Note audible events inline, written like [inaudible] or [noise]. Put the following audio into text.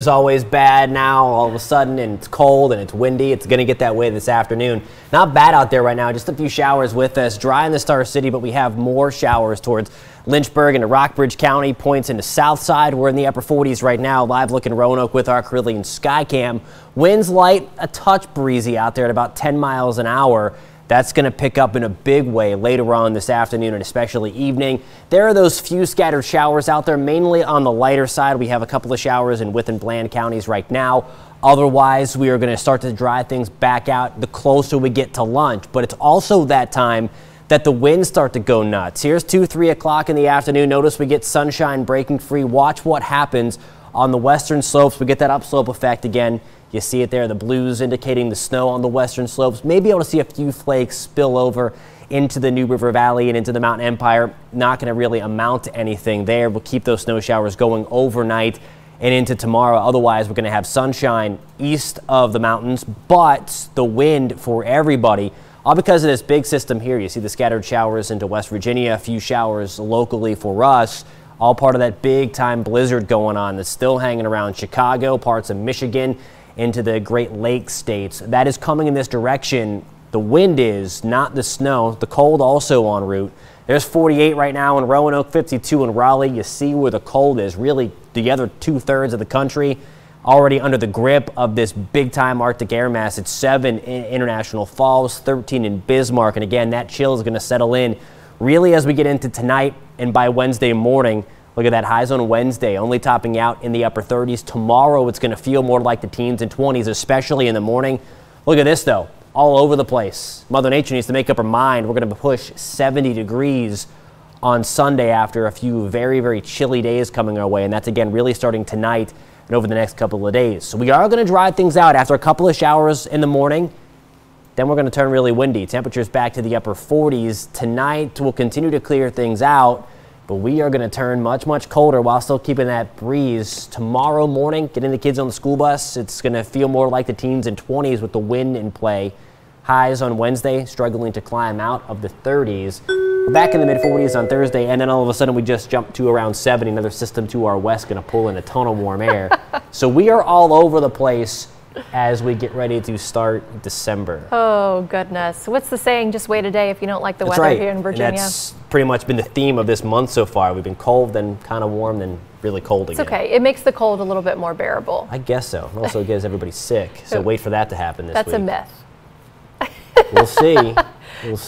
It's always bad now all of a sudden and it's cold and it's windy. It's going to get that way this afternoon. Not bad out there right now. Just a few showers with us. Dry in the Star City, but we have more showers towards Lynchburg and Rockbridge County. Points in the south side. We're in the upper 40s right now. Live looking Roanoke with our Carilion Skycam. Winds light, a touch breezy out there at about 10 miles an hour. That's going to pick up in a big way later on this afternoon and especially evening. There are those few scattered showers out there, mainly on the lighter side. We have a couple of showers in Wythe and Bland counties right now. Otherwise, we are going to start to dry things back out the closer we get to lunch. But it's also that time that the winds start to go nuts. Here's 2, 3 o'clock in the afternoon. Notice we get sunshine breaking free. Watch what happens on the western slopes. We get that upslope effect again. You see it there, the blues indicating the snow on the western slopes. Maybe able to see a few flakes spill over into the New River Valley and into the Mountain Empire. Not going to really amount to anything there. We'll keep those snow showers going overnight and into tomorrow. Otherwise, we're going to have sunshine east of the mountains, but the wind for everybody. All because of this big system here. You see the scattered showers into West Virginia, a few showers locally for us all part of that big time blizzard going on that's still hanging around Chicago, parts of Michigan, into the Great Lakes states. That is coming in this direction. The wind is, not the snow. The cold also en route. There's 48 right now in Roanoke, 52 in Raleigh. You see where the cold is. Really, the other two thirds of the country already under the grip of this big time Arctic air mass. It's seven in International Falls, 13 in Bismarck. And again, that chill is going to settle in really as we get into tonight and by Wednesday morning. Look at that highs on Wednesday, only topping out in the upper 30s. Tomorrow, it's going to feel more like the teens and 20s, especially in the morning. Look at this, though, all over the place. Mother Nature needs to make up her mind. We're going to push 70 degrees on Sunday after a few very, very chilly days coming our way. And that's, again, really starting tonight and over the next couple of days. So we are going to dry things out after a couple of showers in the morning. Then we're going to turn really windy. Temperatures back to the upper 40s. Tonight, we'll continue to clear things out. But we are going to turn much, much colder while still keeping that breeze. Tomorrow morning, getting the kids on the school bus, it's going to feel more like the teens and 20s with the wind in play. Highs on Wednesday, struggling to climb out of the 30s. We're back in the mid 40s on Thursday, and then all of a sudden we just jumped to around 70. Another system to our west going to pull in a ton of warm air. [laughs] so we are all over the place as we get ready to start December. Oh, goodness. What's the saying? Just wait a day if you don't like the that's weather right. here in Virginia. And that's pretty much been the theme of this month so far. We've been cold, then kind of warm, then really cold again. It's okay. It makes the cold a little bit more bearable. I guess so. It also it gets everybody sick. So [laughs] wait for that to happen this that's week. That's a myth. we'll see. [laughs] We'll see.